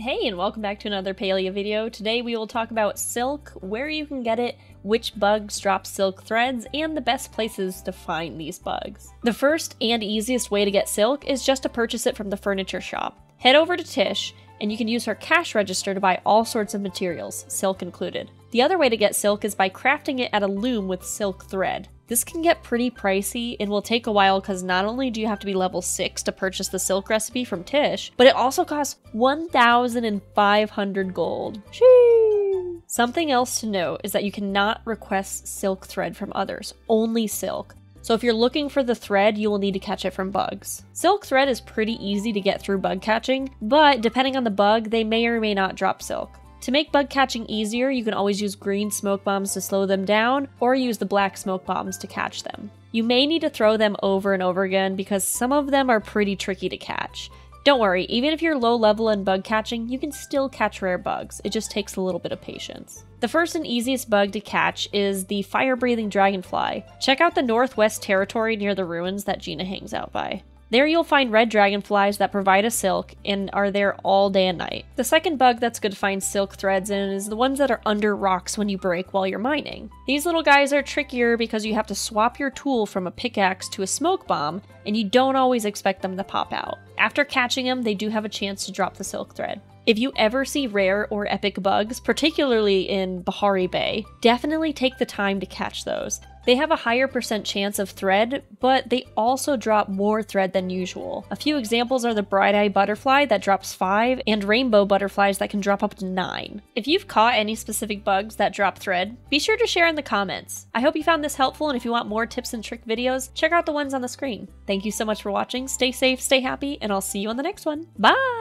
Hey and welcome back to another Palia video. Today we will talk about silk, where you can get it, which bugs drop silk threads, and the best places to find these bugs. The first and easiest way to get silk is just to purchase it from the furniture shop. Head over to Tish and you can use her cash register to buy all sorts of materials, silk included. The other way to get silk is by crafting it at a loom with silk thread. This can get pretty pricey and will take a while because not only do you have to be level 6 to purchase the silk recipe from Tish, but it also costs 1,500 gold. Sheesh. Something else to note is that you cannot request silk thread from others, only silk. So if you're looking for the thread, you will need to catch it from bugs. Silk thread is pretty easy to get through bug catching, but depending on the bug, they may or may not drop silk. To make bug catching easier, you can always use green smoke bombs to slow them down, or use the black smoke bombs to catch them. You may need to throw them over and over again because some of them are pretty tricky to catch. Don't worry, even if you're low level in bug catching, you can still catch rare bugs. It just takes a little bit of patience. The first and easiest bug to catch is the fire breathing dragonfly. Check out the northwest territory near the ruins that Jina hangs out by. There you'll find red dragonflies that provide a silk and are there all day and night. The second bug that's good to find silk threads in is the ones that are under rocks when you break while you're mining. These little guys are trickier because you have to swap your tool from a pickaxe to a smoke bomb and you don't always expect them to pop out. After catching them, they do have a chance to drop the silk thread. If you ever see rare or epic bugs, particularly in Bahari Bay, definitely take the time to catch those. They have a higher percent chance of thread, but they also drop more thread than usual. A few examples are the bright eye butterfly that drops 5 and rainbow butterflies that can drop up to 9. If you've caught any specific bugs that drop thread, be sure to share in the comments. I hope you found this helpful and if you want more tips and trick videos, check out the ones on the screen. Thank you so much for watching, stay safe, stay happy, and I'll see you on the next one. Bye!